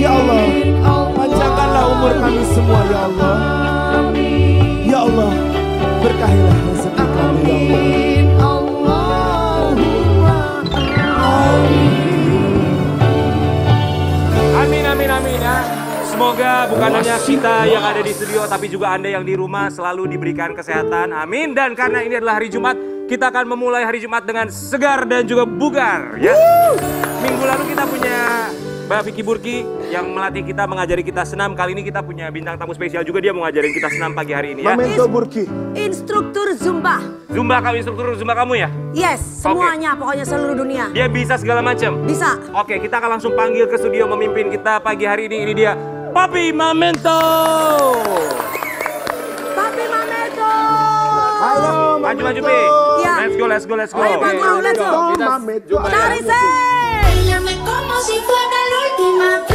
Ya Allah, panjangkanlah umur kami semua ya Allah. Ya Allah, berkahilah rezeki kami ya Allah. Amin amin amin ya. Semoga bukan hanya kita yang ada di studio tapi juga Anda yang di rumah selalu diberikan kesehatan. Amin. Dan karena ini adalah hari Jumat, kita akan memulai hari Jumat dengan segar dan juga bugar ya. Minggu lalu kita punya Mbak Vicky Burki yang melatih kita mengajari kita senam. Kali ini kita punya bintang tamu spesial juga dia mau ngajarin kita senam pagi hari ini ya. Memento Burki. Instruktur Zumba. Zumba kamu instruktur Zumba kamu ya? Yes, semuanya pokoknya seluruh dunia. Dia bisa segala macam. Bisa. Oke, kita akan langsung panggil ke studio memimpin kita pagi hari ini. Ini dia, Papi Mamento. Papi Mameto. Halo, Maju maju Pi. Iya. Let's go, let's go, let's go. Ayo Pak Guru, let's go. Mameto. Cari Trátame como si fuera la última